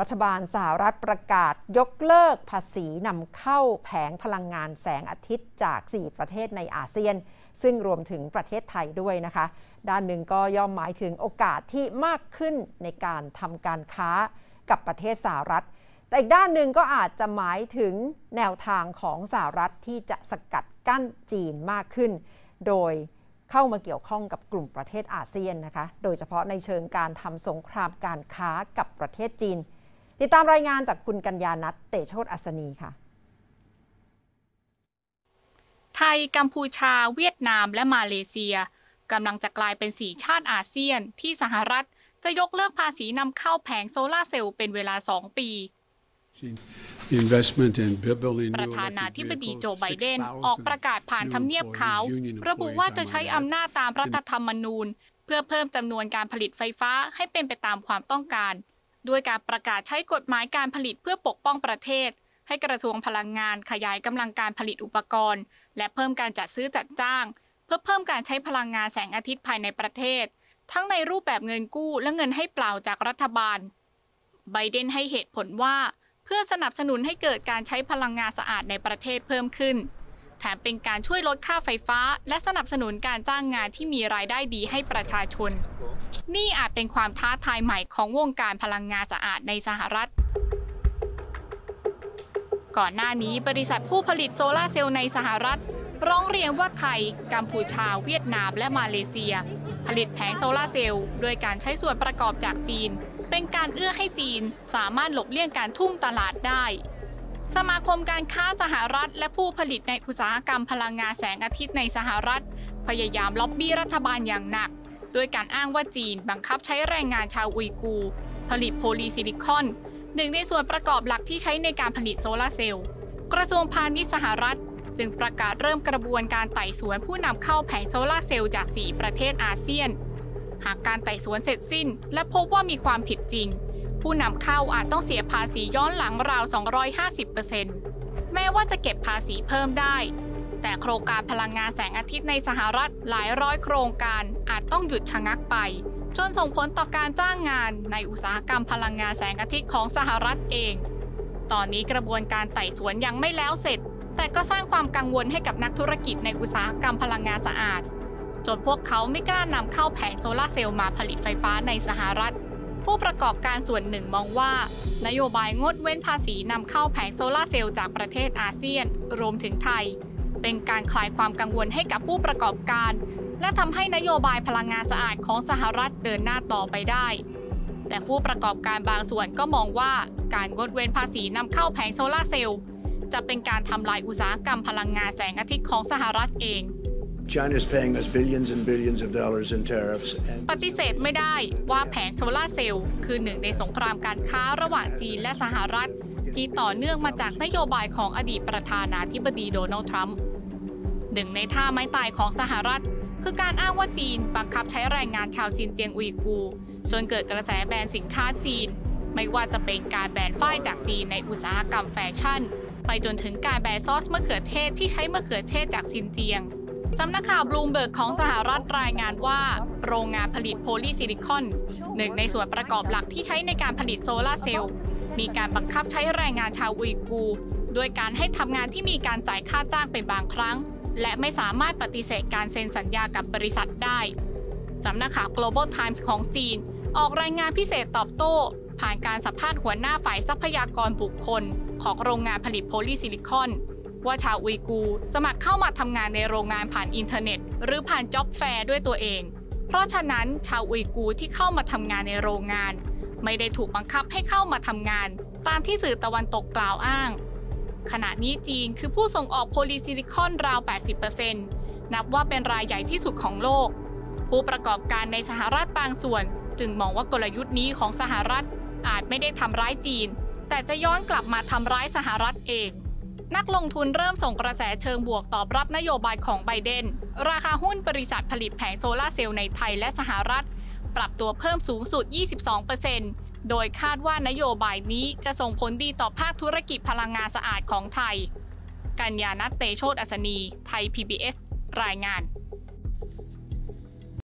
รัฐบาลสหรัฐประกาศยกเลิกภาษีนำเข้าแผงพลังงานแสงอาทิตย์จาก 4 ประเทศในอาเซียน ซึ่งรวมถึงประเทศไทยด้วยนะคะ ด้านหนึ่งก็ย่อมหมายถึงโอกาสที่มากขึ้นในการทำการค้ากับประเทศสหรัฐ แต่อีกด้านหนึ่งก็อาจจะหมายถึงแนวทางของสหรัฐที่จะสกัดกั้นจีนมากขึ้น โดยเข้ามาเกี่ยวข้องกับกลุ่มประเทศอาเซียนนะคะ โดยเฉพาะในเชิงการทำสงครามการค้ากับประเทศจีน ติดตามรายงานจากคุณกัญญานัทเตโชตอัศนีค่ะไทย กัมพูชา เวียดนาม และมาเลเซียกำลังจะกลายเป็นสีชาติอาเซียน ที่สหรัฐจะยกเลิกภาษีนำเข้าแผงโซลาร์เซลล์เป็นเวลา 2 ปี ประธานาธิบดีโจไบเดนออกประกาศผ่านทำเนียบขาว ระบุว่าจะใช้อำนาจตามรัฐธรรมนูญ เพื่อเพิ่มจำนวนการผลิตไฟฟ้าให้เป็นไปตามความต้องการ ด้วยการประกาศใช้กฎหมายการผลิตเพื่อปกป้องประเทศ ให้กระทรวงพลังงานขยายกำลังการผลิตอุปกรณ์ และเพิ่มการจัดซื้อจัดจ้าง เพื่อเพิ่มการใช้พลังงานแสงอาทิตย์ภายในประเทศ ทั้งในรูปแบบเงินกู้และเงินให้เปล่าจากรัฐบาล ไบเดนให้เหตุผลว่า เพื่อสนับสนุนให้เกิดการใช้พลังงานสะอาดในประเทศเพิ่มขึ้น แถมเป็นการช่วยลดค่าไฟฟ้า และสนับสนุนการจ้างงานที่มีรายได้ดีให้ประชาชน นี่อาจเป็นความท้าทายใหม่ของวงการพลังงานสะอาดในสหรัฐ ก่อนหน้านี้บริษัทผู้ผลิตโซลาร์เซลล์ในสหรัฐ ร้องเรียนว่าไทย กัมพูชา เวียดนามและมาเลเซีย ผลิตแผงโซลาร์เซลล์โดยการใช้ส่วนประกอบจากจีน เป็นการเอื้อให้จีนสามารถหลบเลี่ยงการทุ่มตลาดได้สมาคมการค้าสหรัฐ และผู้ผลิตในอุตสาหกรรมพลังงานแสงอาทิตย์ในสหรัฐ พยายามล็อบบี้รัฐบาลอย่างหนัก โดยการอ้างว่าจีนบังคับใช้แรงงานชาวอุยกูร์ผลิตโพลีซิลิคอน หนึ่งในส่วนประกอบหลักที่ใช้ในการผลิตโซลาร์เซลล์ กระทรวงพาณิชย์สหรัฐ จึงประกาศเริ่มกระบวนการไต่สวนผู้นำเข้าแผงโซลาร์เซลล์จาก 4 ประเทศอาเซียน หากการไต่สวนเสร็จสิ้น และพบว่ามีความผิดจริง ผู้นำเข้าอาจต้องเสียภาษีย้อนหลังราว 250%แม้ว่าจะเก็บภาษีเพิ่มได้ แต่โครงการพลังงานแสงอาทิตย์ในสหรัฐหลายร้อยโครงการอาจต้องหยุดชะงักไป จนส่งผลต่อการจ้างงานในอุตสาหกรรมพลังงานแสงอาทิตย์ของสหรัฐเอง ตอนนี้กระบวนการไต่สวนยังไม่แล้วเสร็จ แต่ก็สร้างความกังวลให้กับนักธุรกิจในอุตสาหกรรมพลังงานสะอาดจนพวกเขาไม่กล้านำเข้าแผงโซลาร์เซลล์มาผลิตไฟฟ้าในสหรัฐ ผู้ประกอบการส่วนหนึ่งมองว่า นโยบายงดเว้นภาษีนำเข้าแผงโซลาร์เซลล์จากประเทศอาเซียน รวมถึงไทย เป็นการคลายความกังวลให้กับผู้ประกอบการ และทำให้นโยบายพลังงานสะอาดของสหรัฐเดินหน้าต่อไปได้ แต่ผู้ประกอบการบางส่วนก็มองว่าการงดเว้นภาษีนำเข้าแผงโซลาร์เซลล์จะเป็นการทำลายอุตสาหกรรมพลังงานแสงอาทิตย์ของสหรัฐเอง China's paying us billions and billions of dollars in tariffs. And ปฏิเสธไม่ได้ว่าแผงโซลาร์เซลล์คือหนึ่งในสงครามการค้าระหว่างจีนและสหรัฐ ที่ต่อเนื่องมาจากนโยบายของอดีตประธานาธิบดีโดนัลด์ทรัมป์ หนึ่งในท่าไม้ตายของสหรัฐ คือการอ้างว่าจีนบังคับใช้แรงงานชาวซินเจียงอุยกูร์ จนเกิดกระแสแบนสินค้าจีน ไม่ว่าจะเป็นการแบนฝ้ายจากจีนในอุตสาหกรรมแฟชั่น ไปจนถึงการแบนซอสมะเขือเทศที่ใช้มะเขือเทศจากซินเจียงสำนักข่าวบลูมเบิร์กของสหรัฐรายงานว่า โรงงานผลิตโพลีซิลิคอนหนึ่งในส่วนประกอบหลักที่ใช้ในการผลิตโซลาร์เซลล์ มีการบังคับใช้แรงงานชาวอุยกูร์โดยการให้ทำงานที่มีการจ่ายค่าจ้างเป็นบางครั้ง และไม่สามารถปฏิเสธการเซ็นสัญญากับบริษัทได้ สำนักข่าว Global Times ของจีน ออกรายงานพิเศษตอบโต้ ผ่านการสัมภาษณ์หัวหน้าฝ่ายทรัพยากรบุคคล ของโรงงานผลิตโพลีซิลิคอน ว่าชาวอุยกูสมัครเข้ามาทำงานในโรงงานผ่านอินเทอร์เน็ต หรือผ่าน job fair ด้วยตัวเอง เพราะฉะนั้นชาวอุยกูที่เข้ามาทำงานในโรงงาน ไม่ได้ถูกบังคับให้เข้ามาทำงาน ตามที่สื่อตะวันตกกล่าวอ้าง ขณะนี้จีนคือผู้ส่งออกโพลีซิลิคอนราว 80%นับว่าเป็นรายใหญ่ที่สุดของโลก ผู้ประกอบการในสหรัฐบางส่วน จึงมองว่ากลยุทธ์นี้ของสหรัฐอาจไม่ได้ทำร้ายจีน แต่จะย้อนกลับมาทำร้ายสหรัฐเอง นักลงทุนเริ่มส่งกระแสเชิงบวกตอบรับนโยบายของไบเดน ราคาหุ้นบริษัทผลิตแผงโซลาร์เซลล์ในไทยและสหรัฐ ปรับตัวเพิ่มสูงสุด 22% โดยคาดว่านโยบายนี้จะส่งผลดีต่อภาคธุรกิจพลังงานสะอาดของไทย กัญญานัทเตโชตอัศนี ไทย PBS รายงาน